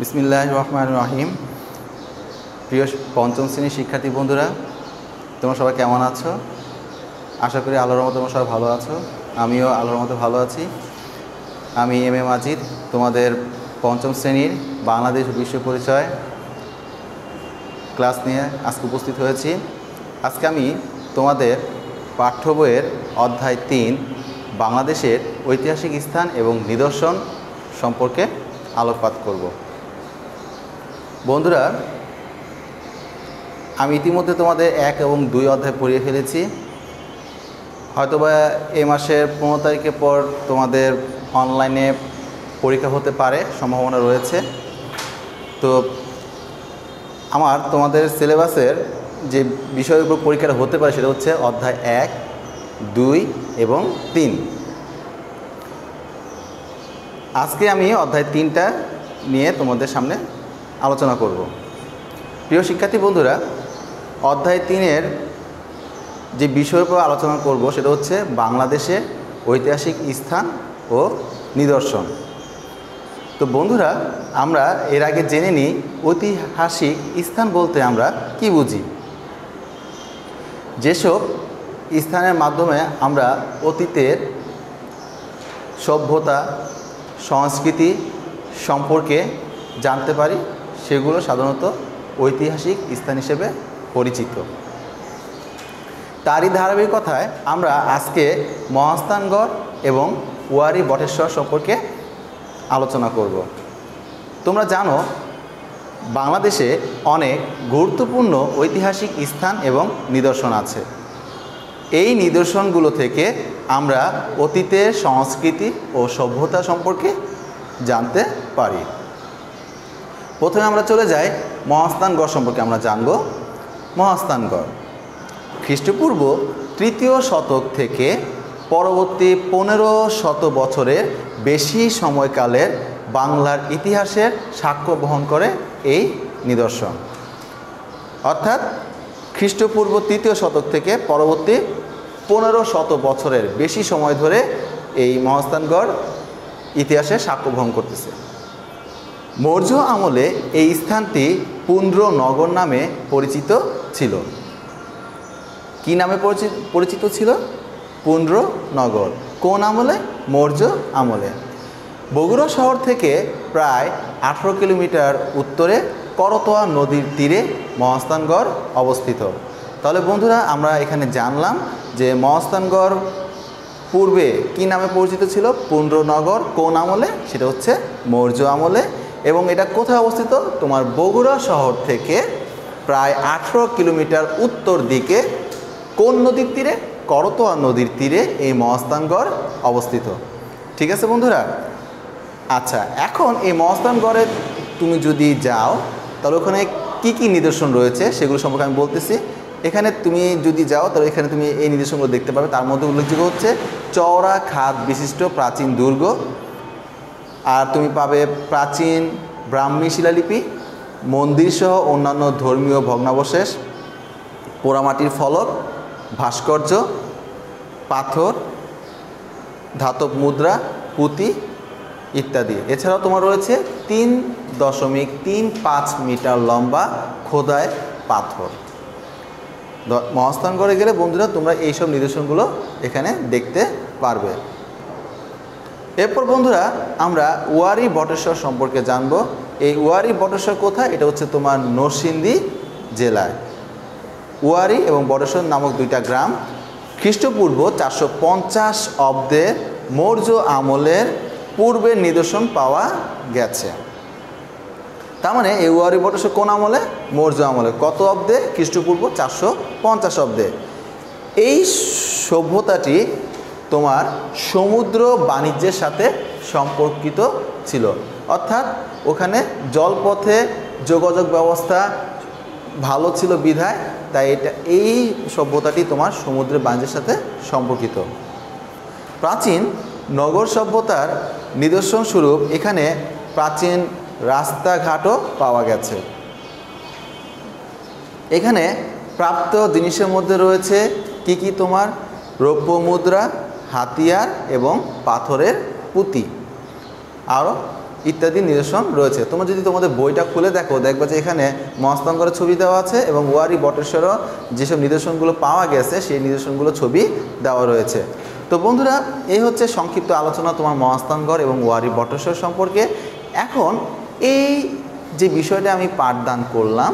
বিসমিল্লাহ রহমান রহিম। প্রিয় পঞ্চম শ্রেণির শিক্ষার্থী বন্ধুরা, তোমরা সবাই কেমন আছো? আশা করি আল্লাহর মতো তোমরা সবাই ভালো আছো। আমিও আল্লাহর মতো ভালো আছি। আমি এম এ মাজিদ, তোমাদের পঞ্চম শ্রেণির বাংলাদেশ বিশ্ব পরিচয় ক্লাস নিয়ে আজকে উপস্থিত হয়েছি। আজকে আমি তোমাদের পাঠ্য বইয়ের অধ্যায় তিন, বাংলাদেশের ঐতিহাসিক স্থান এবং নিদর্শন সম্পর্কে আলোকপাত করব। বন্ধুরা, আমি ইতিমধ্যে তোমাদের এক এবং দুই অধ্যায় পড়িয়ে ফেলেছি। হয়তোবা এই মাসের পনেরো তারিখের পর তোমাদের অনলাইনে পরীক্ষা হতে পারে, সম্ভাবনা রয়েছে। তো আমার, তোমাদের সিলেবাসের যে বিষয়ের উপর পরীক্ষাটা হতে পারে সেটা হচ্ছে অধ্যায় এক, দুই এবং তিন। আজকে আমি অধ্যায় তিনটা নিয়ে তোমাদের সামনে আলোচনা করব। প্রিয় শিক্ষার্থী বন্ধুরা, অধ্যায় তিনের যে বিষয়ের উপর আলোচনা করব সেটা হচ্ছে বাংলাদেশের ঐতিহাসিক স্থান ও নিদর্শন। তো বন্ধুরা, আমরা এর আগে জেনে নিই ঐতিহাসিক স্থান বলতে আমরা কি বুঝি? যেসব স্থানের মাধ্যমে আমরা অতীতের সভ্যতা, সংস্কৃতি সম্পর্কে জানতে পারি সেগুলো সাধারণত ঐতিহাসিক স্থান হিসেবে পরিচিত। তারই ধারাবাহিকতায় আমরা আজকে মহাস্থানগড় এবং ওয়ারি বটেশ্বর সম্পর্কে আলোচনা করব। তোমরা জানো, বাংলাদেশে অনেক গুরুত্বপূর্ণ ঐতিহাসিক স্থান এবং নিদর্শন আছে। এই নিদর্শনগুলো থেকে আমরা অতীতের সংস্কৃতি ও সভ্যতা সম্পর্কে জানতে পারি। প্রথমে আমরা চলে যাই মহাস্থানগড় সম্পর্কে আমরা জানব। মহাস্থানগড় খ্রিস্টপূর্ব তৃতীয় শতক থেকে পরবর্তী পনেরো শত বছরের বেশি সময়কালের বাংলার ইতিহাসের সাক্ষ্য বহন করে এই নিদর্শন। অর্থাৎ খ্রিস্টপূর্ব তৃতীয় শতক থেকে পরবর্তী পনেরো শত বছরের বেশি সময় ধরে এই মহাস্থানগড় ইতিহাসে সাক্ষ্য বহন করতেছে। মৌর্য আমলে এই স্থানটি পুন্দ্র নগর নামে পরিচিত ছিল। কি নামে পরিচিত ছিল? পুন্দ্র নগর। কোন আমলে? মৌর্য আমলে। বগুড়া শহর থেকে প্রায় আঠেরো কিলোমিটার উত্তরে করতোয়া নদীর তীরে মহাস্থানগড় অবস্থিত। তাহলে বন্ধুরা, আমরা এখানে জানলাম যে মহাস্থানগড় পূর্বে কি নামে পরিচিত ছিল? পুন্ড্রনগর কোন আমলে? সেটা হচ্ছে মৌর্য আমলে। এবং এটা কোথায় অবস্থিত? তোমার বগুড়া শহর থেকে প্রায় আঠেরো কিলোমিটার উত্তর দিকে কোন নদীর তীরে? করতোয়া নদীর তীরে এই মহাস্থানগড় অবস্থিত। ঠিক আছে বন্ধুরা? আচ্ছা এখন এই মহাস্থানগড়ে তুমি যদি যাও, তাহলে ওখানে কি কি নিদর্শন রয়েছে সেগুলো সম্পর্কে আমি বলতেছি। এখানে তুমি যদি যাও, তাহলে এখানে তুমি এই নিদর্শনগুলো দেখতে পাবে। তার মধ্যে উল্লেখযোগ্য হচ্ছে চওড়া খাত বিশিষ্ট প্রাচীন দুর্গ আর তুমি পাবে প্রাচীন ব্রাহ্মী শিলালিপি মন্দিরসহ অন্যান্য ধর্মীয় ভগ্নাবশেষ, পোড়ামাটির ফলক, ভাস্কর্য, পাথর, ধাতব মুদ্রা, পুঁতি ইত্যাদি। এছাড়াও তোমার রয়েছে তিন দশমিক তিন পাঁচ মিটার লম্বা খোদায় পাথর। মহাস্থানগড়ে গেলে বন্ধুরা তোমরা এইসব নিদর্শনগুলো এখানে দেখতে পারবে। এরপর বন্ধুরা, আমরা ওয়ারি বটেশ্বর সম্পর্কে জানব। এই ওয়ারি বটেশ্বর কোথায়? এটা হচ্ছে তোমার নরসিংদী জেলায়। ওয়ারি এবং বটেশ্বর নামক দুইটা গ্রাম। খ্রিস্টপূর্ব চারশো পঞ্চাশ অব্দে মৌর্য আমলের পূর্বের নিদর্শন পাওয়া গেছে। তার মানে এই ওয়ারি বটেশ্বর কোন আমলে? মৌর্য আমলে। কত অব্দে? খ্রিস্টপূর্ব চারশো পঞ্চাশ অব্দে। এই সভ্যতাটি তোমার সমুদ্র বাণিজ্যের সাথে সম্পর্কিত ছিল। অর্থাৎ ওখানে জলপথে যোগাযোগ ব্যবস্থা ভালো ছিল বিধায়, তাই এটা, এই সভ্যতাটি তোমার সমুদ্রের বাণিজ্যের সাথে সম্পর্কিত। প্রাচীন নগর সভ্যতার নিদর্শন স্বরূপ এখানে প্রাচীন রাস্তাঘাটও পাওয়া গেছে। এখানে প্রাপ্ত জিনিসের মধ্যে রয়েছে কি কি তোমার? রৌপ্য মুদ্রা হাতিয়ার এবং পাথরের পুঁতি। আরও ইত্যাদি নিদর্শন রয়েছে। তোমরা যদি তোমাদের বইটা খুলে দেখো, দেখবে যে এখানে মহাস্তাঙ্গরের ছবি দেওয়া আছে এবং ওয়ারি বটেশ্বরও যেসব নিদর্শনগুলো পাওয়া গেছে, সেই নিদর্শনগুলো ছবি দেওয়া রয়েছে। তো বন্ধুরা, এই হচ্ছে সংক্ষিপ্ত আলোচনা তোমার মহাস্তানগর এবং ওয়ারি বটেশ্বর সম্পর্কে। এখন এই যে বিষয়টা আমি পাঠদান করলাম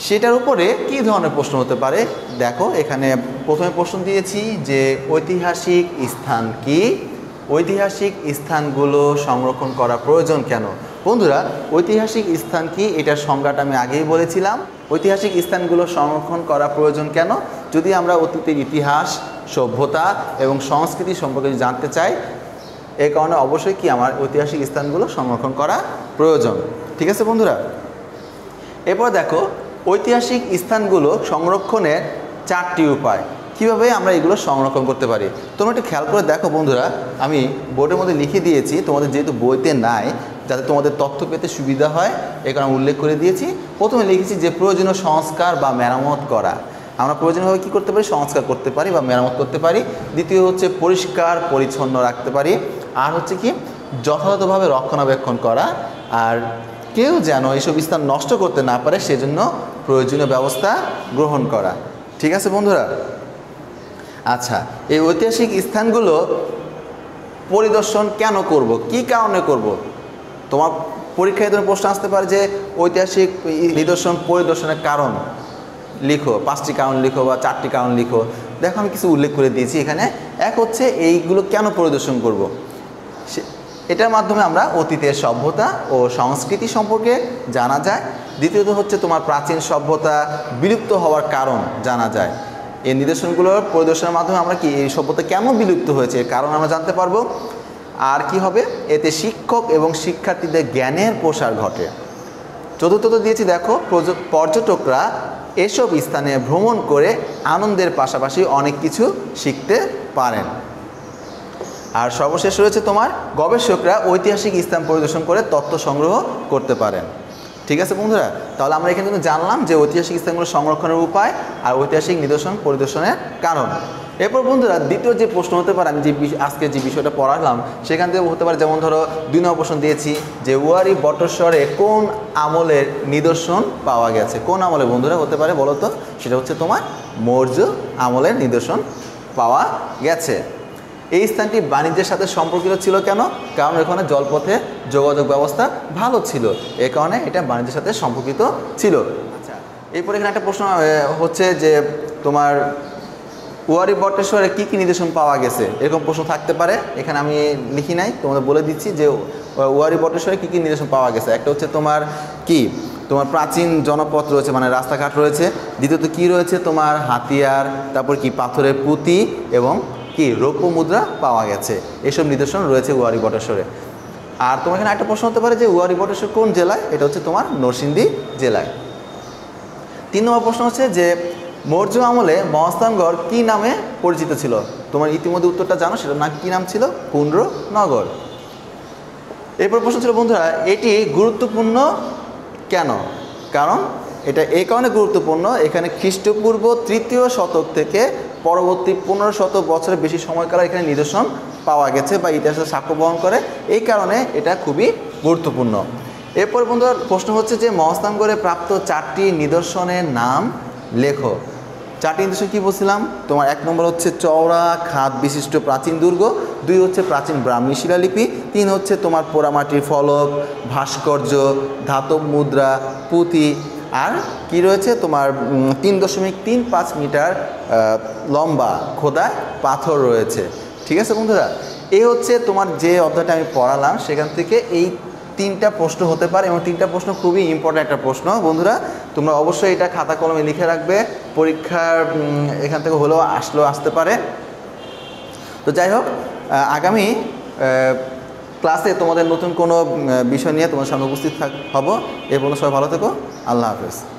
সেটার উপরে কী ধরনের প্রশ্ন হতে পারে? দেখো, এখানে প্রথমে প্রশ্ন দিয়েছি যে ঐতিহাসিক স্থান কি? ঐতিহাসিক স্থানগুলো সংরক্ষণ করা প্রয়োজন কেন? বন্ধুরা, ঐতিহাসিক স্থান কি? এটার সংজ্ঞাটা আমি আগেই বলেছিলাম। ঐতিহাসিক স্থানগুলো সংরক্ষণ করা প্রয়োজন কেন? যদি আমরা অতীতের ইতিহাস, সভ্যতা এবং সংস্কৃতি সম্পর্কে জানতে চাই, এ কারণে অবশ্যই কি আমার ঐতিহাসিক স্থানগুলো সংরক্ষণ করা প্রয়োজন? ঠিক আছে বন্ধুরা? এরপর দেখো ঐতিহাসিক স্থানগুলো সংরক্ষণের চারটি উপায়। কীভাবে আমরা এগুলো সংরক্ষণ করতে পারি? তোমরা একটু খেয়াল করে দেখো বন্ধুরা, আমি বোর্ডের মধ্যে লিখে দিয়েছি, তোমাদের যেহেতু বইতে নাই, যাতে তোমাদের তথ্য পেতে সুবিধা হয়, এ কারণে উল্লেখ করে দিয়েছি। প্রথমে লিখেছি যে প্রয়োজনীয় সংস্কার বা মেরামত করা। আমরা প্রয়োজনীয়ভাবে কী করতে পারি? সংস্কার করতে পারি বা মেরামত করতে পারি। দ্বিতীয় হচ্ছে পরিষ্কার, পরিচ্ছন্ন রাখতে পারি। আর হচ্ছে কি, যথাযথভাবে রক্ষণাবেক্ষণ করা। আর কেউ যেন এইসব স্থান নষ্ট করতে না পারে, সেজন্য প্রয়োজনীয় ব্যবস্থা গ্রহণ করা। ঠিক আছে বন্ধুরা? আচ্ছা এই ঐতিহাসিক স্থানগুলো পরিদর্শন কেন করব? কি কারণে করব? তোমার পরীক্ষায় তোমার প্রশ্ন আসতে পারে যে ঐতিহাসিক নিদর্শন পরিদর্শনের কারণ লিখো, পাঁচটি কারণ লিখো বা চারটি কারণ লিখো। দেখো, আমি কিছু উল্লেখ করে দিয়েছি এখানে। এক হচ্ছে এইগুলো কেন পরিদর্শন করব? এটার মাধ্যমে আমরা অতীতের সভ্যতা ও সংস্কৃতি সম্পর্কে জানা যায়। দ্বিতীয়ত হচ্ছে তোমার প্রাচীন সভ্যতা বিলুপ্ত হওয়ার কারণ জানা যায়। এই নিদর্শনগুলোর পরিদর্শনের মাধ্যমে আমরা কি এই সভ্যতা কেন বিলুপ্ত হয়েছে এর কারণ আমরা জানতে পারব। আর কি হবে? এতে শিক্ষক এবং শিক্ষার্থীদের জ্ঞানের প্রসার ঘটে। চতুর্থত দিয়েছি দেখো পর্যটকরা এসব স্থানে ভ্রমণ করে আনন্দের পাশাপাশি অনেক কিছু শিখতে পারেন। আর সর্বশেষ রয়েছে তোমার গবেষকরা ঐতিহাসিক স্থান পরিদর্শন করে তথ্য সংগ্রহ করতে পারেন। ঠিক আছে বন্ধুরা? তাহলে আমরা এখানে কিন্তু জানলাম যে ঐতিহাসিক স্থানগুলো সংরক্ষণের উপায় আর ঐতিহাসিক নিদর্শন পরিদর্শনের কারণ। এরপর বন্ধুরা, দ্বিতীয় যে প্রশ্ন হতে পারে, আমি যে আজকে যে বিষয়টা পড়ালাম, সেখান থেকে হতে পারে, যেমন ধরো, দুই নম্বর প্রশ্ন দিয়েছি যে ওয়ারি বটস্বরে কোন আমলের নিদর্শন পাওয়া গেছে? কোন আমলে বন্ধুরা হতে পারে বলো তো? সেটা হচ্ছে তোমার মৌর্য আমলের নিদর্শন পাওয়া গেছে। এই স্থানটি বাণিজ্যের সাথে সম্পর্কিত ছিল কেন? কারণ এখানে জলপথে যোগাযোগ ব্যবস্থা ভালো ছিল। এ কারণে এটা বাণিজ্যের সাথে সম্পর্কিত ছিল। আচ্ছা এরপর এখানে একটা প্রশ্ন হচ্ছে যে তোমার ওয়ারি বটেশ্বরে কী কী নিদর্শন পাওয়া গেছে? এরকম প্রশ্ন থাকতে পারে। এখানে আমি লিখি নাই, তোমাদের বলে দিচ্ছি যে ওয়ারি বটেশ্বরে কী কী নিদর্শন পাওয়া গেছে? একটা হচ্ছে তোমার কি? তোমার প্রাচীন জনপথ রয়েছে মানে রাস্তাঘাট রয়েছে। দ্বিতীয়ত কি রয়েছে? তোমার হাতিয়ার, তারপর কি? পাথরের পুঁতি এবং কি? রৌপ্য মুদ্রা পাওয়া গেছে। এসব নিদর্শন রয়েছে ওয়ারি বটেশ্বরে। আর তোমার এখানে একটা প্রশ্ন হতে পারে যে ওয়ারি বটেশ্বর কোন জেলায়? এটা হচ্ছে তোমার নরসিংদী জেলায়। তিন নম্বর প্রশ্ন হচ্ছে যে মৌর্য আমলে মহাস্থানগড় কি নামে পরিচিত ছিল? তোমার ইতিমধ্যে উত্তরটা জানো সেটার না, কী নাম ছিল? পুন্ড্র নগর এরপর প্রশ্ন ছিল, বন্ধুরা, এটি গুরুত্বপূর্ণ কেন? কারণ এটা এই কারণে গুরুত্বপূর্ণ, এখানে খ্রিস্টপূর্ব তৃতীয় শতক থেকে পরবর্তী পনেরো শত বছরের বেশি সময়কাল এখানে নিদর্শন পাওয়া গেছে বা ইতিহাসের সাক্ষ্য বহন করে। এই কারণে এটা খুবই গুরুত্বপূর্ণ। এরপর বন্ধুরা, প্রশ্ন হচ্ছে যে মহস্তানগড়ে প্রাপ্ত চারটি নিদর্শনের নাম লেখো। চারটি নিদর্শন কী বলছিলাম? তোমার এক নম্বর হচ্ছে চওড়া, খাদ বিশিষ্ট, প্রাচীন দুর্গ। দুই হচ্ছে প্রাচীন ব্রাহ্মী শিলালিপি। তিন হচ্ছে তোমার পোড়ামাটির ফলক, ভাস্কর্য, ধাতব মুদ্রা পুঁতি আর কি রয়েছে? তোমার তিন দশমিক তিন পাঁচ মিটার লম্বা খোদা পাথর রয়েছে। ঠিক আছে বন্ধুরা? এই হচ্ছে তোমার যে অধ্যায়টা আমি পড়ালাম, সেখান থেকে এই তিনটা প্রশ্ন হতে পারে এবং তিনটা প্রশ্ন খুবই ইম্পর্ট্যান্ট একটা প্রশ্ন। বন্ধুরা, তোমরা অবশ্যই এটা খাতা কলমে লিখে রাখবে। পরীক্ষার এখান থেকে হলেও আসলেও আসতে পারে। তো যাই হোক আগামী ক্লাসে তোমাদের নতুন কোনো বিষয় নিয়ে তোমার সামনে উপস্থিত থাক, হব। এ পর্যন্ত সবাই ভালো থেকো। আল্লাহ হাফেজ।